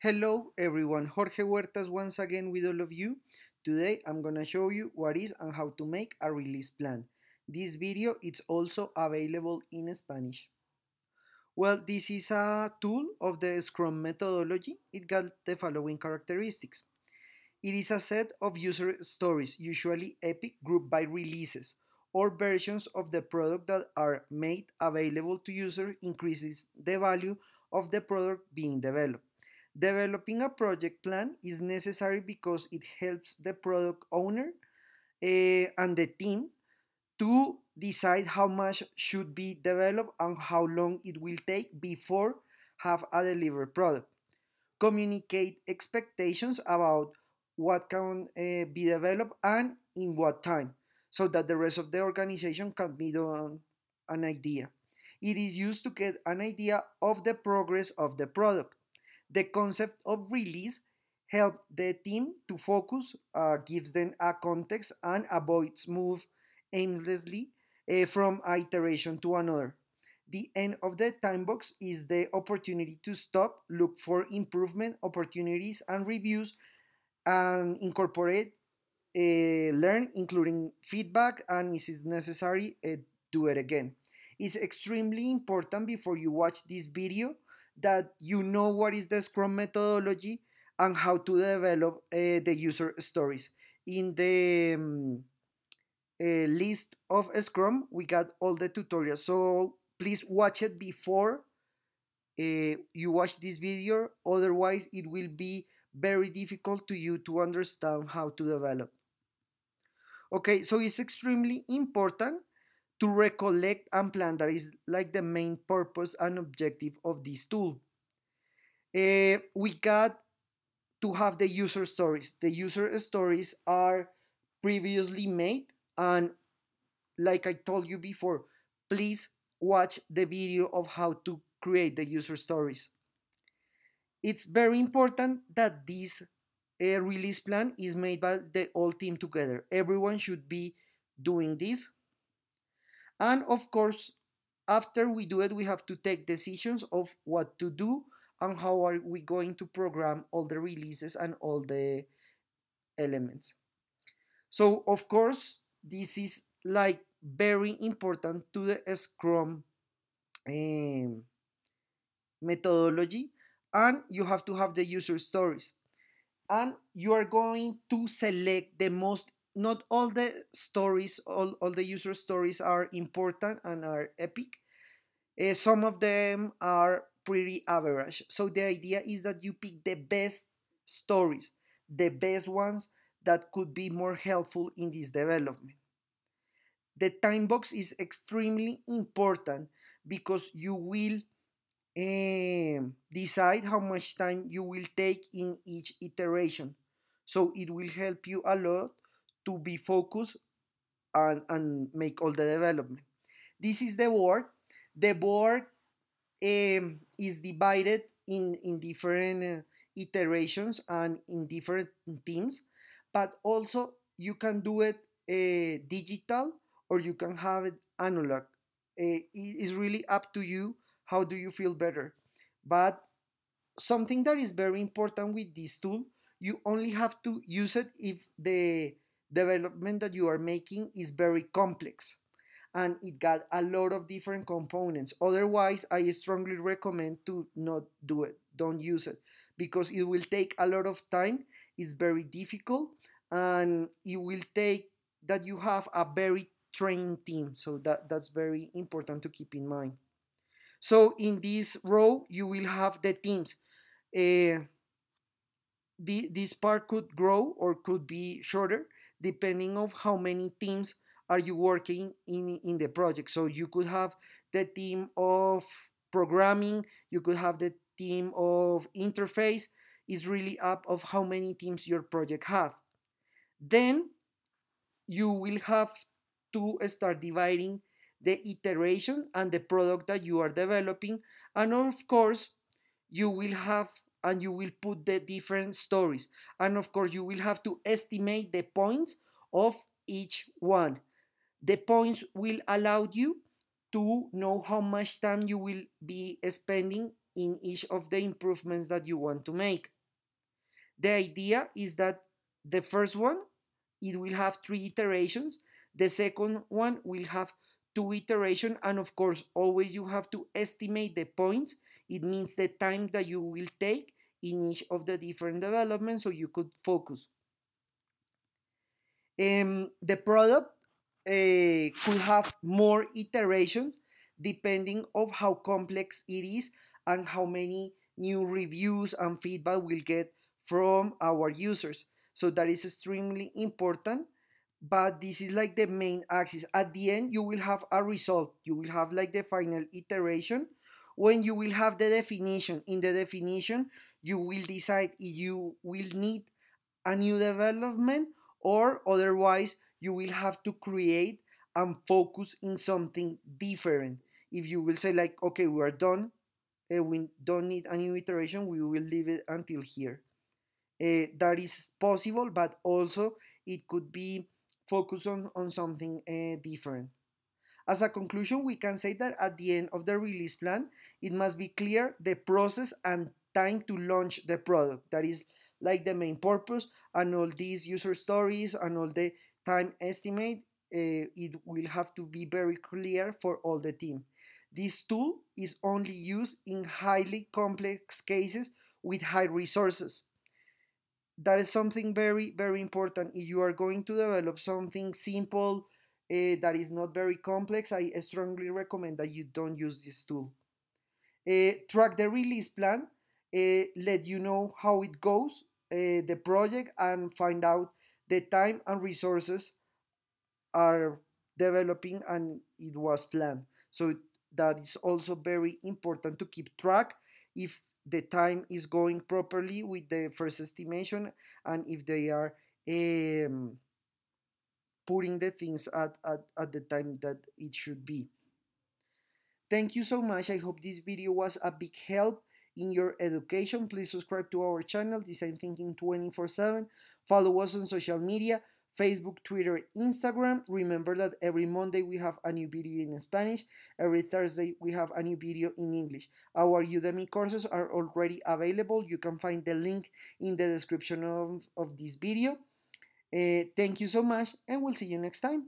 Hello everyone, Jorge Huertas once again with all of you. Today I'm gonna show you what is and how to make a release plan. This video is also available in Spanish. Well, this is a tool of the Scrum methodology. It got the following characteristics. It is a set of user stories, usually epic, grouped by releases or versions of the product that are made available to users increases the value of the product being developed. Developing a project plan is necessary because it helps the product owner uh, and the team to decide how much should be developed and how long it will take before have a delivered product. Communicate expectations about what can uh, be developed and in what time so that the rest of the organization can be done an idea. It is used to get an idea of the progress of the product. The concept of release helps the team to focus, uh, gives them a context, and avoids move aimlessly uh, from iteration to another. The end of the time box is the opportunity to stop, look for improvement opportunities and reviews, and incorporate, uh, learn, including feedback, and if it's necessary, uh, do it again. It's extremely important before you watch this video that you know what is the Scrum methodology and how to develop uh, the user stories. In the um, uh, list of Scrum, we got all the tutorials. So please watch it before uh, you watch this video. Otherwise, it will be very difficult to you to understand how to develop. Okay, so it's extremely important to recollect and plan. That is like the main purpose and objective of this tool. Uh, we got to have the user stories. The user stories are previously made, and like I told you before, please watch the video of how to create the user stories. It's very important that this uh, release plan is made by the whole team together. Everyone should be doing this and of course, after we do it, we have to take decisions of what to do and how are we going to program all the releases and all the elements. So, of course, this is like very important to the Scrum um, methodology, and you have to have the user stories. And you are going to select the most not all the stories, all, all the user stories are important and are epic. Uh, some of them are pretty average. So the idea is that you pick the best stories, the best ones that could be more helpful in this development. The time box is extremely important because you will um, decide how much time you will take in each iteration. So it will help you a lot to be focused and, and make all the development. This is the board. The board um, is divided in, in different uh, iterations and in different teams, but also you can do it uh, digital or you can have it analog. Uh, it is really up to you. How do you feel better? But something that is very important with this tool, you only have to use it if the development that you are making is very complex and it got a lot of different components. Otherwise, I strongly recommend to not do it. Don't use it because it will take a lot of time. It's very difficult and it will take that you have a very trained team. So that, that's very important to keep in mind. So in this row, you will have the teams. Uh, the, this part could grow or could be shorter depending of how many teams are you working in in the project. So you could have the team of programming you could have the team of interface. Is really up of how many teams your project have. Then you will have to start dividing the iteration and the product that you are developing. And of course you will have and you will put the different stories. And of course, you will have to estimate the points of each one. The points will allow you to know how much time you will be spending in each of the improvements that you want to make. The idea is that the first one, it will have three iterations. The second one will have two iterations. And of course, always you have to estimate the points. It means the time that you will take in each of the different developments so you could focus. Um, the product uh, could have more iterations depending of how complex it is and how many new reviews and feedback we'll get from our users. So that is extremely important. But this is like the main axis. At the end, you will have a result. You will have like the final iteration when you will have the definition. In the definition, you will decide if you will need a new development or otherwise you will have to create and focus in something different. If you will say like, okay, we are done, uh, we don't need a new iteration, we will leave it until here. Uh, that is possible, but also it could be focused on, on something uh, different. As a conclusion, we can say that at the end of the release plan, it must be clear the process and time to launch the product. That is like the main purpose and all these user stories and all the time estimate, uh, it will have to be very clear for all the team. This tool is only used in highly complex cases with high resources. That is something very, very important. If you are going to develop something simple uh, that is not very complex, I strongly recommend that you don't use this tool. Uh, track the release plan, uh, let you know how it goes, the project, and find out the time and resources are developing and it was planned. So that is also very important to keep track if the time is going properly with the first estimation and if they are um, putting the things at, at, at the time that it should be. Thank you so much. I hope this video was a big help in your education. Please subscribe to our channel, Design Thinking 24 7. Follow us on social media. Facebook, Twitter, Instagram. Remember that every Monday we have a new video in Spanish. Every Thursday we have a new video in English. Our Udemy courses are already available. You can find the link in the description of, of this video. Uh, thank you so much and we'll see you next time.